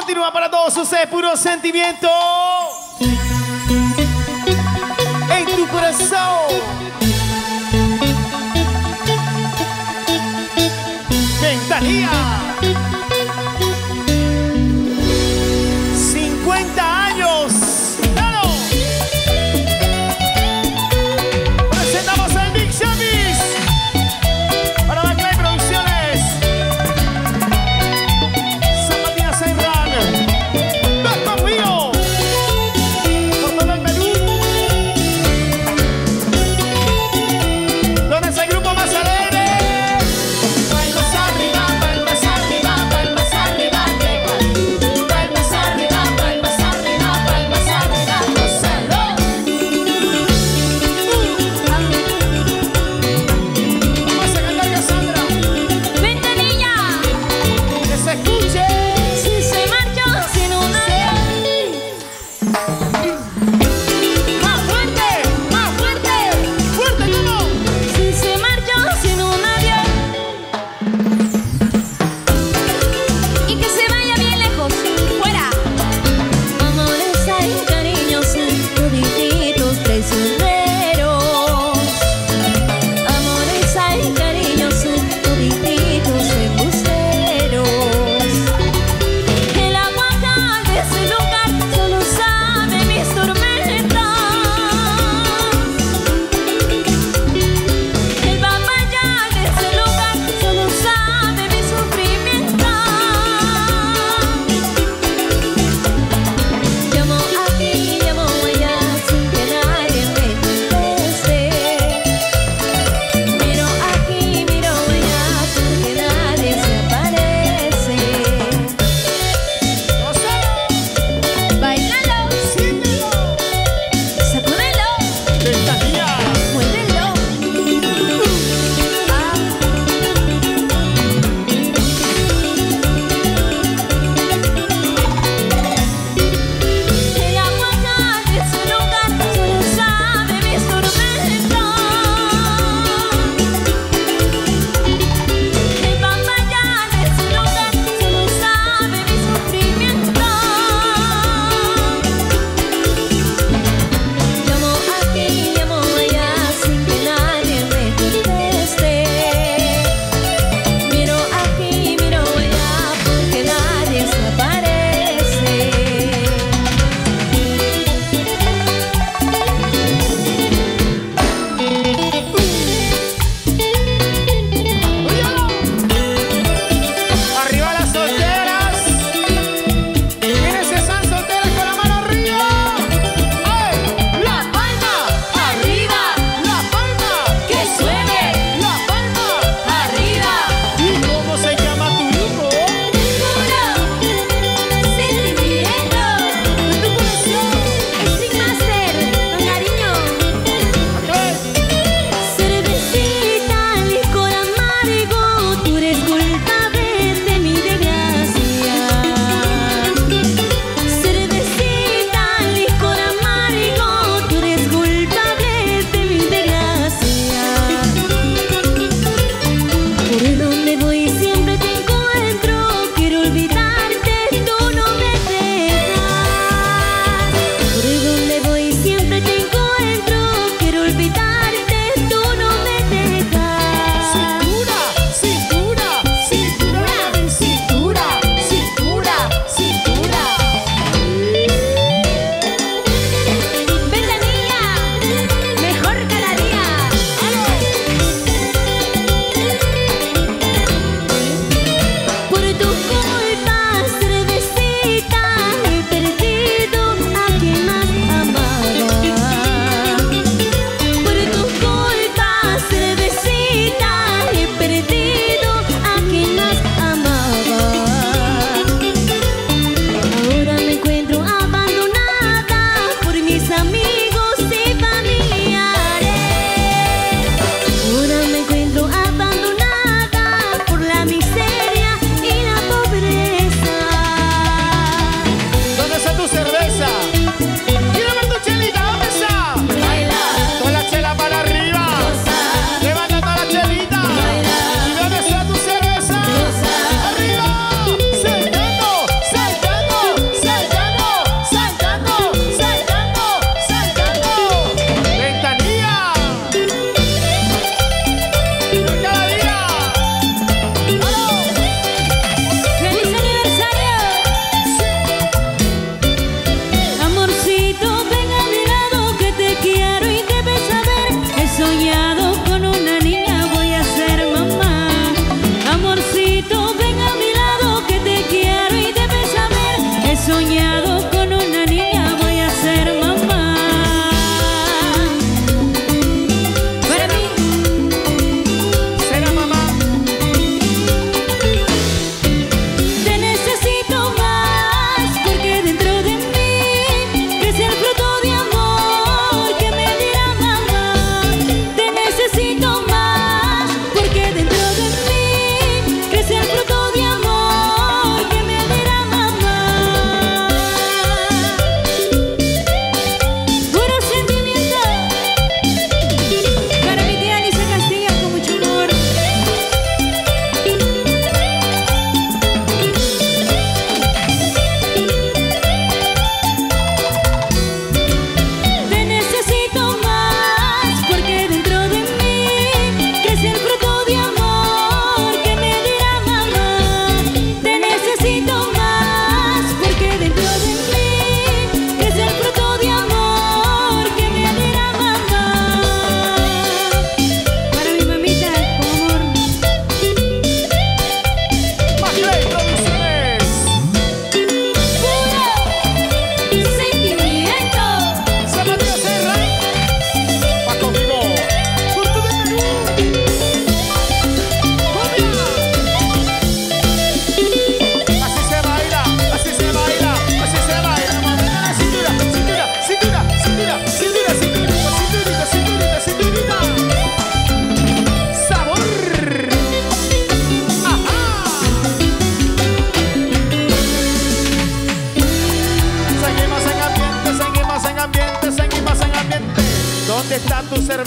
Continúa para todos ustedes, puro sentimiento.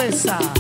cabeza.